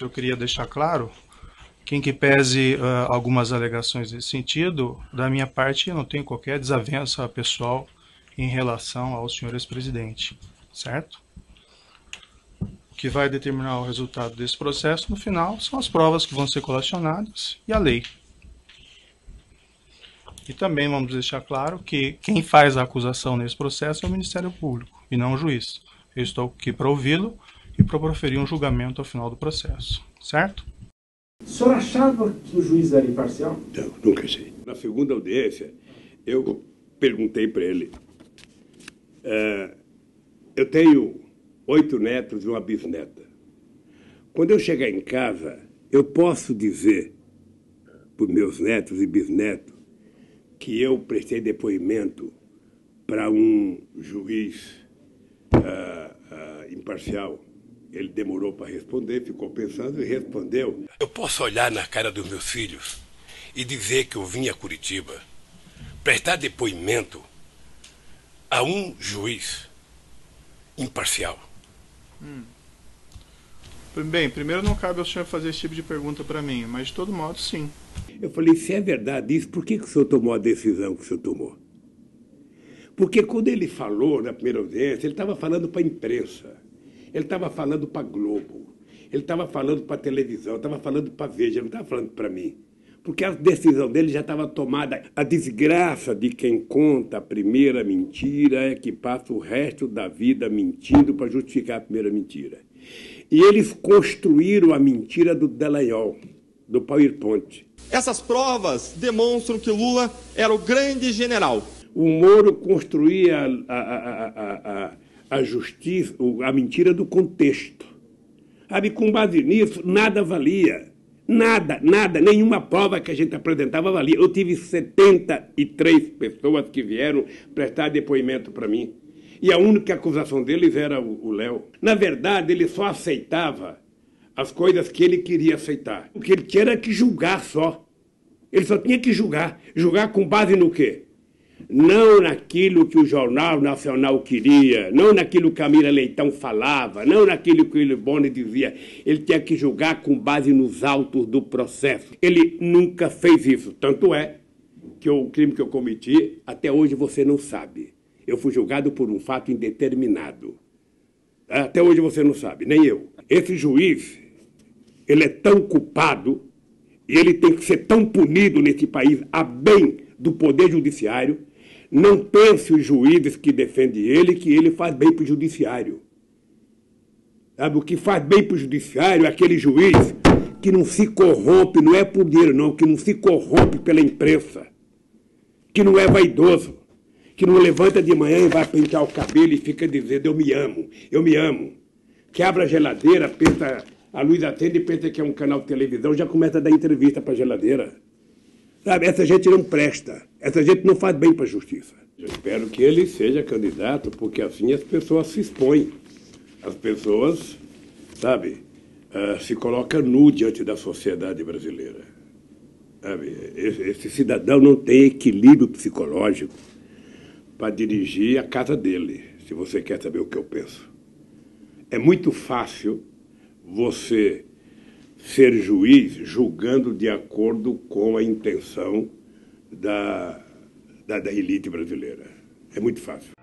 Eu queria deixar claro quem que pese uh, algumas alegações nesse sentido, da minha parte eu não tenho qualquer desavença pessoal em relação ao senhor ex-presidente, certo? O que vai determinar o resultado desse processo no final são as provas que vão ser colacionadas e a lei. E também vamos deixar claro que quem faz a acusação nesse processo é o Ministério Público e não o juiz. Eu estou aqui para ouvi-lo e para proferir um julgamento ao final do processo, certo? O senhor achava que o juiz era imparcial? Não, nunca achei. Na segunda audiência, eu perguntei para ele: uh, eu tenho oito netos e uma bisneta. Quando eu chegar em casa, eu posso dizer para os meus netos e bisnetos que eu prestei depoimento para um juiz uh, imparcial. Ele demorou para responder, ficou pensando e respondeu. Eu posso olhar na cara dos meus filhos e dizer que eu vim a Curitiba prestar depoimento a um juiz imparcial. Hum. Bem, primeiro não cabe ao senhor fazer esse tipo de pergunta para mim, mas de todo modo, sim. Eu falei, se é verdade isso, por que, que o senhor tomou a decisão que o senhor tomou? Porque quando ele falou na primeira audiência, ele estava falando para a imprensa, ele estava falando para a Globo, ele estava falando para a televisão, estava falando para a Veja, não estava falando para mim. Porque a decisão dele já estava tomada. A desgraça de quem conta a primeira mentira é que passa o resto da vida mentindo para justificar a primeira mentira. E eles construíram a mentira do Delanhol, do PowerPoint. Essas provas demonstram que Lula era o grande general. O Moro construía a, a, a, a, justiça, a mentira do contexto. Sabe, com base nisso, nada valia. Nada, nada, nenhuma prova que a gente apresentava valia. Eu tive 73 pessoas que vieram prestar depoimento para mim. E a única acusação deles era o Léo. Na verdade, ele só aceitava as coisas que ele queria aceitar. O que ele tinha era que julgar só. Ele só tinha que julgar. Julgar com base no quê? Não naquilo que o Jornal Nacional queria, não naquilo que a Mira Leitão falava, não naquilo que o Boni dizia. Ele tinha que julgar com base nos autos do processo. Ele nunca fez isso. Tanto é que o crime que eu cometi, até hoje você não sabe. Eu fui julgado por um fato indeterminado. Até hoje você não sabe, nem eu. Esse juiz ele é tão culpado e ele tem que ser tão punido nesse país a bem do poder judiciário. Não pense os juízes que defendem ele que ele faz bem para o judiciário. Sabe, o que faz bem para o judiciário é aquele juiz que não se corrompe, não é por dinheiro não, que não se corrompe pela imprensa, que não é vaidoso, que não levanta de manhã e vai pintar o cabelo e fica dizendo eu me amo, eu me amo. Que abre a geladeira, pensa a luz acende e pensa que é um canal de televisão, já começa a dar entrevista para a geladeira. Sabe, essa gente não presta. Essa gente não faz bem para a justiça. Eu espero que ele seja candidato, porque assim as pessoas se expõem. As pessoas, sabe, uh, se colocam nu diante da sociedade brasileira. Sabe, esse, esse cidadão não tem equilíbrio psicológico para dirigir a casa dele, se você quer saber o que eu penso. É muito fácil você ser juiz julgando de acordo com a intenção da, da, da elite brasileira. É muito fácil.